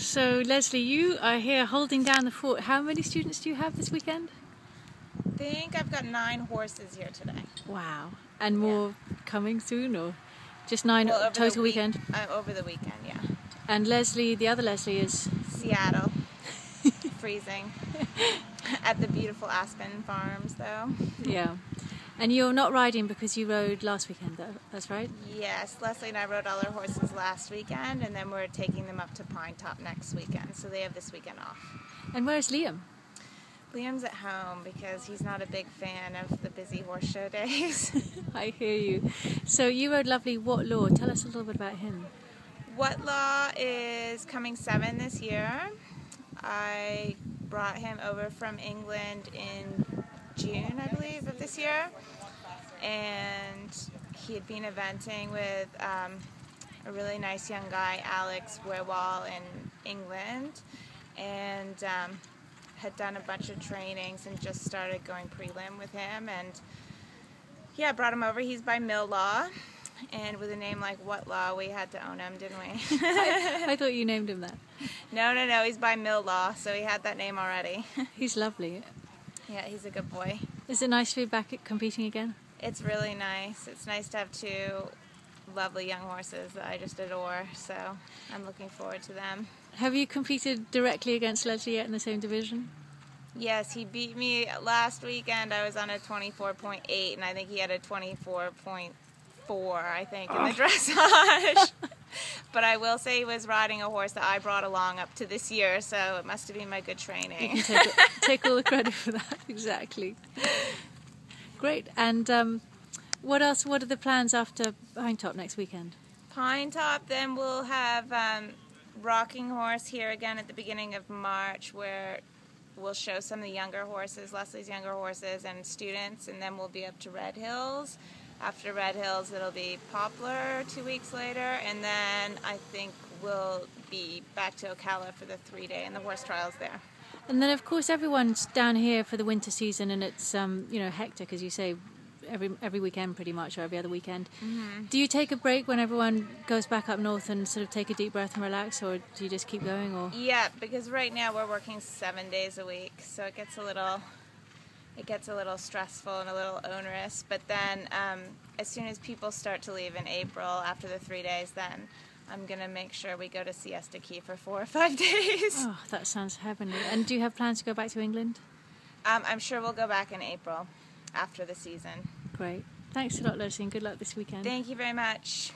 So, Lesley, you are here holding down the fort. How many students do you have this weekend? I think I've got nine horses here today. Wow. And more coming soon, or just nine Well, total week- weekend? Uh, over the weekend, yeah. And Leslie, the other Leslie, is. Seattle. Freezing. At the beautiful Aspen Farms, though. Yeah. And you're not riding because you rode last weekend, though. That's right? Yes, Leslie and I rode all our horses last weekend, and then we're taking them up to Pine Top next weekend, so they have this weekend off. And where's Liam? Liam's at home because he's not a big fan of the busy horse show days. I hear you. So, you rode lovely What Law? Tell us a little bit about him. What Law is coming seven this year. I brought him over from England in June, I believe, of this year. And he had been eventing with um, a really nice young guy, Alex Wewall, in England. And um, had done a bunch of trainings and just started going prelim with him. And yeah, brought him over. He's by Mill Law. And with a name like What Law, we had to own him, didn't we? I thought you named him that. no, no, no. He's by Mill Law, so he had that name already. He's lovely. Yeah, he's a good boy. Is it nice to be back at competing again? It's really nice. It's nice to have two lovely young horses that I just adore. So I'm looking forward to them. Have you competed directly against Leslie yet in the same division? Yes, he beat me last weekend. I was on a 24.8, and I think he had a 24.4, I think, in the oh. dressage. but I will say he was riding a horse that I brought along up to this year, so it must have been my good training. take, take all the credit for that. Exactly. Great. And um, what else? What are the plans after Pine Top next weekend? Pine Top, then we'll have um, Rocking Horse here again at the beginning of March, where we'll show some of the younger horses, Leslie's younger horses, and students, and then we'll be up to Red Hills. After Red Hills, it'll be Poplar two weeks later, and then I think we'll be back to Ocala for the three day and the horse trials there. And then, of course, everyone's down here for the winter season, and it's um, you know hectic, as you say, every every weekend pretty much, or every other weekend. Do you take a break when everyone goes back up north and sort of take a deep breath and relax, or do you just keep going? Or Yeah, because right now we're working seven days a week, so it gets a little it gets a little stressful and a little onerous. But then, um, as soon as people start to leave in April after the three days, then I'm gonna make sure we go to Siesta Key for four or five days. oh, that sounds heavenly. And do you have plans to go back to England? Um, I'm sure we'll go back in April after the season. Great. Thanks a lot, Lucy, and good luck this weekend. Thank you very much.